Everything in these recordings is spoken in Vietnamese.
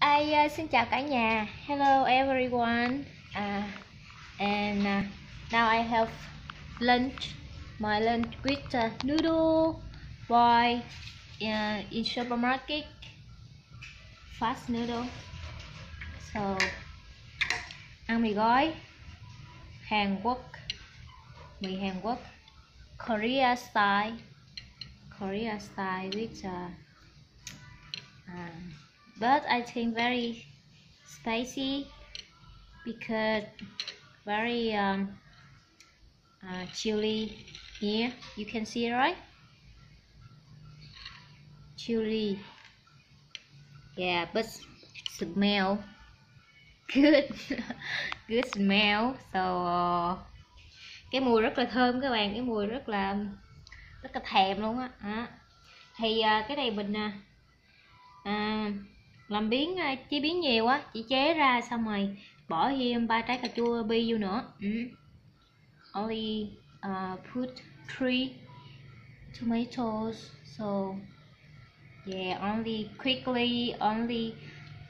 I uh, xin chào cả nhà. Hello everyone. Uh, and uh, now I have lunch. My lunch with uh, noodle boy uh, in supermarket. Fast noodle. So ăn mì gói Hàn Quốc. Mì Hàn Quốc. Korea style. Korea style with uh, but I think very spicy because very um, uh, chili here. You can see right? Chili. Yeah but smell. Good. Good smell. So uh, cái mùi rất là thơm các bạn. Cái mùi rất là rất là thèm luôn á. À. thì uh, cái này mình uh, à, à làm biến chế biến nhiều á chỉ chế ra xong rồi bỏ thêm ba trái cà chua bi vô nữa. Ừ. only uh, put three tomatoes so yeah only quickly only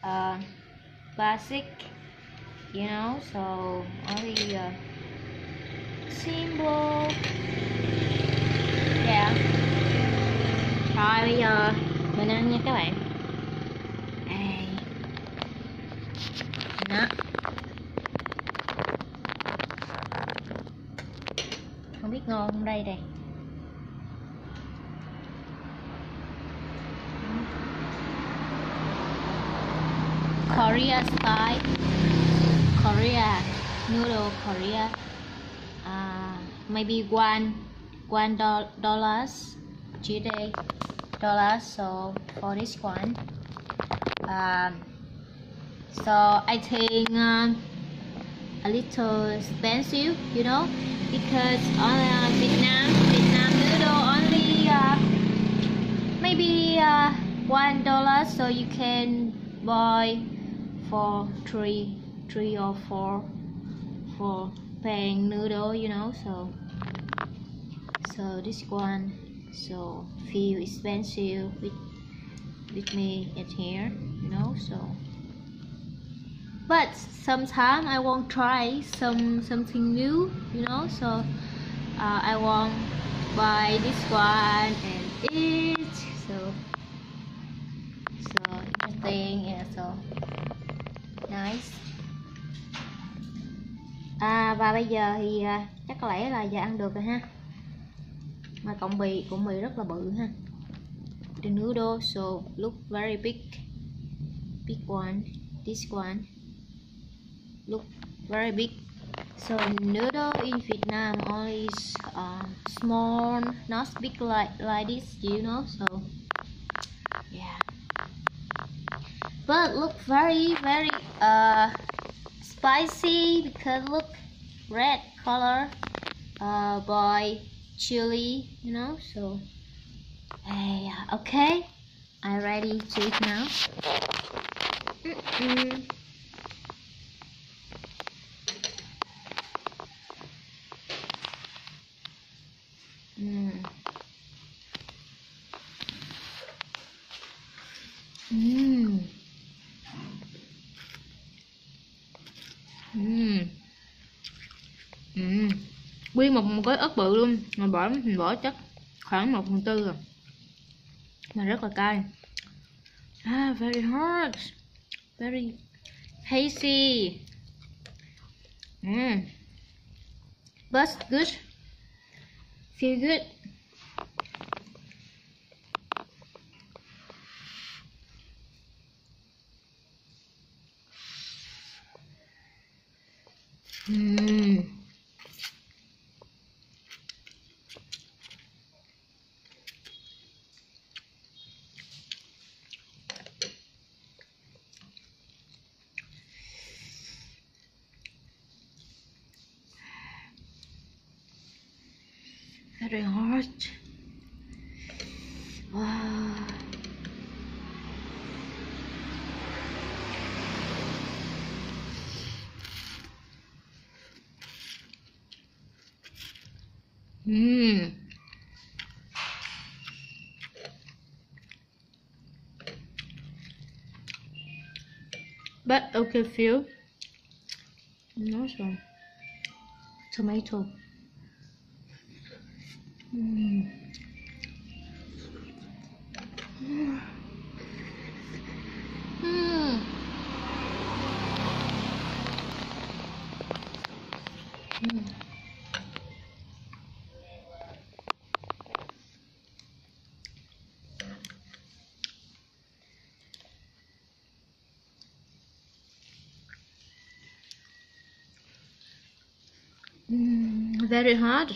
uh, basic you know so only uh, simple. Yeah. Rồi bây giờ mình ăn nha các bạn. Không biết ngon không đây đây. Korea style. Korea noodle Korea. Uh, maybe one one do dollars today dollars so for this one. Um, so I think um, a little expensive you know because on uh, Vietnam Vietnam noodle only uh, maybe uh, one dollar so you can buy for three three or four for pan noodle you know so so this one so feel expensive with with me at here you know so but sometimes I want try some something new you know? So uh, I want buy this one and eat. So so interesting yeah so nice. À và bây giờ thì à, chắc có lẽ là giờ ăn được rồi ha. Mà cộng bì cũng mì rất là bự ha. The noodle so look very big. Big one this one. Look very big. So noodle in Vietnam is uh, small not big like like this you know? So yeah. But look very very uh spicy because look red color uh by chili you know? So hey okay. I ready to eat now. -mm. Mm. Mm. Mm. Mm. Nguyên một, một cái ớt bự luôn mà bỏ mình bỏ chắc khoảng một phần tư rồi mà rất là cay ah very hot very hazy mm. but good feel good mm. very hot. Mmm. but okay feel nice one tomato mm. Mm. Mm. Mm, very hard.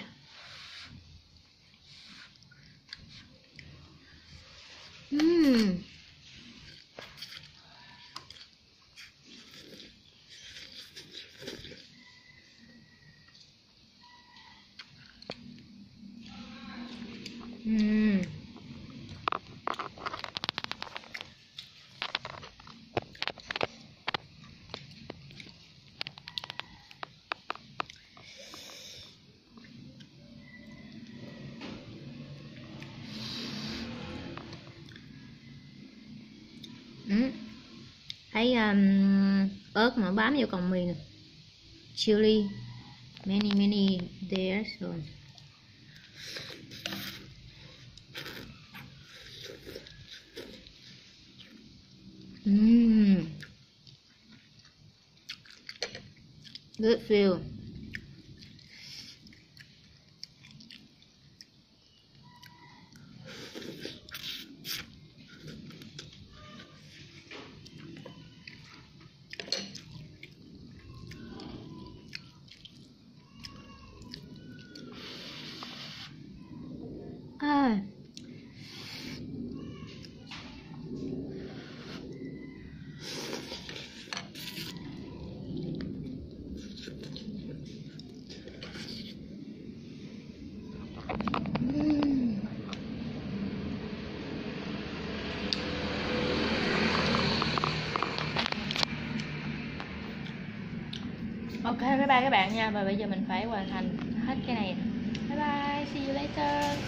Thấy um, ớt mà bám vô cọng mì chili many many there so Mm. Good feel. À. Ừm. Ok, bye bye các bạn nha. Và bây giờ mình phải hoàn thành hết cái này. Bye bye, see you later.